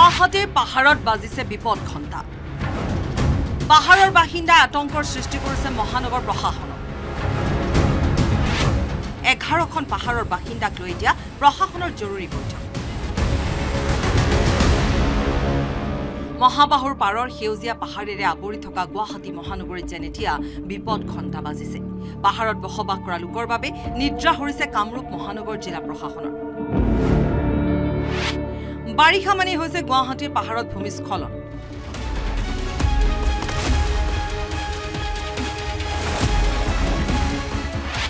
গুৱাহাটীৰ পাহাৰত বাজিছে বিপদ ঘণ্টা। পাহাৰৰ বাসিন্দাই আতংকৰ সৃষ্টি কৰিছে মহানগৰ প্ৰশাসনক। এঘাৰখন পাহাৰৰ বাসিন্দাক লৈ এতিয়া প্ৰশাসনৰ জৰুৰী বৈঠক। মহাবাহুৰ পাৰৰ সেউজীয়া পাহাৰেৰে আৱৰি থকা গুৱাহাটী মহানগৰীত যেন এতিয়া বিপদ ঘণ্টা বাজিছে। পাহাৰত বসবাস কৰা লোকৰ বাবে নিদ্ৰা হৰিছে কামৰূপ মহানগৰ জিলা প্ৰশাসনৰ। বাৰিষা মানেই হৈছে গুৱাহাটীৰ পাহাৰত ভূমিস্খলন।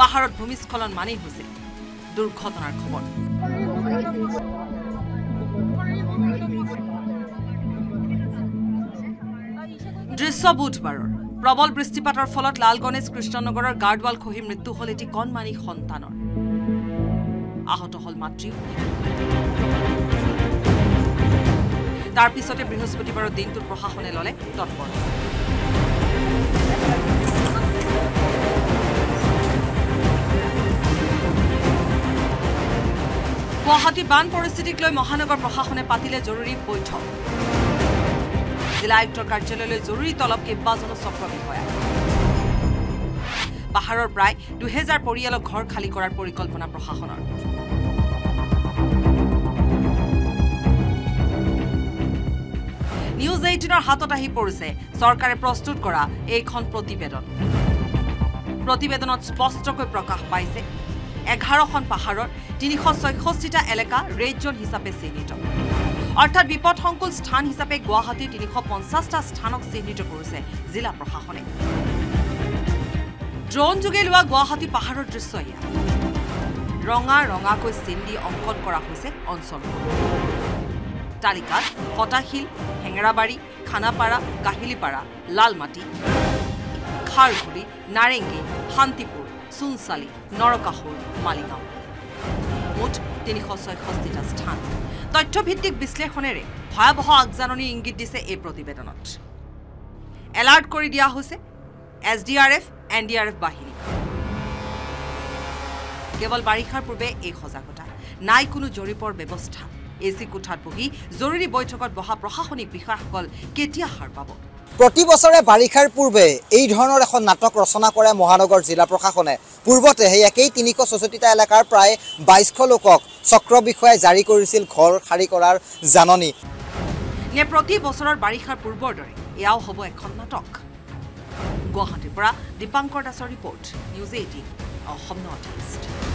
পাহাৰত ভূমিস্খলন মানেই হৈছে দুৰ্ঘটনাৰ খবৰ। দৃশ্য বুধবাৰৰ। প্ৰবল বৃষ্টিপাতৰ ফলত লাল গণেশ কৃষ্ণনগৰৰ গাৰ্ডৱাল খহি মৃত্যু হ'ল এটি কণমানি সন্তানৰ। আহত হ'ল মাতৃও তাৰ পিছতে বৃহস্পতিবাৰৰ দিনটোত প্ৰশাসনে ল'লে তৎপৰতা গুৱাহাটী বান পৰিস্থিতিক লৈ মহানগৰ প্ৰশাসনে পাতিলে জৰুৰী বৈঠক। জিলা আয়ুক্তৰ কাৰ্যালয়লৈ জৰুৰী তলব কেইবাজনো চক্ৰ বিষয়া। পাহাৰৰ প্ৰায় দুহেজাৰ পৰিয়ালক ঘৰ খালী কৰাৰ পৰিকল্পনা প্ৰশাসনৰ। এইটিনৰ হাতত আহি পৰিছে। চৰকাৰে প্ৰস্তুত কৰা এইখন প্ৰতিবেদন। প্ৰতিবেদনত স্পষ্টকৈ প্ৰকাশ পাইছে এঘাৰখন পাহাৰৰ তিনিশ ছয়ষষ্ঠিটা এলেকা ৰেড জ'ন হিচাপে চিহ্নিত। অৰ্থাৎ বিপদসংকুল স্থান হিচাপে গুৱাহাটীৰ তিনিশ পঞ্চাছটা স্থানক চিহ্নিত কৰিছে জিলা প্ৰশাসনে। ড্ৰোন যোগে লোৱা গুৱাহাটী পাহাৰৰ দৃশ্য এয়া। ৰঙা ৰঙাকৈ চিন দি অংকন কৰা হৈছে অঞ্চলবোৰ তালিকাত ফটাশিল হেঙেৰাবাৰী খানাপাৰা কাহিলীপাৰা লালমাটি খাৰঘুৰি নাৰেংগী শান্তিপুৰ চুনচালি নৰকাসুৰ মালিগাঁও। মুঠ তিনিশ ছয়ষষ্ঠিটা স্থান। তথ্যভিত্তিক বিশ্লেষণেৰে ভয়াৱহ আগজাননী ইংগিত দিছে এই প্ৰতিবেদনত। এলাৰ্ট কৰি দিয়া হৈছে S D R F N D R F বাহিনী। কেৱল বাৰিষাৰ পূৰ্বে এই সজাগতা নাই কোনো জৰীপৰ ব্যৱস্থা। এ চি কোঠাত বহি জৰুৰী বৈঠকত বহা প্ৰশাসনিক বিষয়াসকল কেতিয়া সাৰ পাব? প্ৰতি বছৰে বাৰিষাৰ পূৰ্বে এই ধৰণৰ এখন নাটক ৰচনা কৰে মহানগৰ জিলা প্ৰশাসনে। পূৰ্বতে সেই একেই তিনিশ ছয়ষষ্ঠিটা এলেকাৰ প্ৰায় বাইছশ লোকক চক্ৰ বিষয়াই জাৰি কৰিছিল ঘৰ সাৰি কৰাৰ জাননী। নে প্ৰতি বছৰৰ বাৰিষাৰ পূৰ্বৰ দৰে এয়াও হ'ব এখন নাটক? গুৱাহাটীৰ পৰা দীপাংকৰ দাসৰ report news eighteen Assam north east.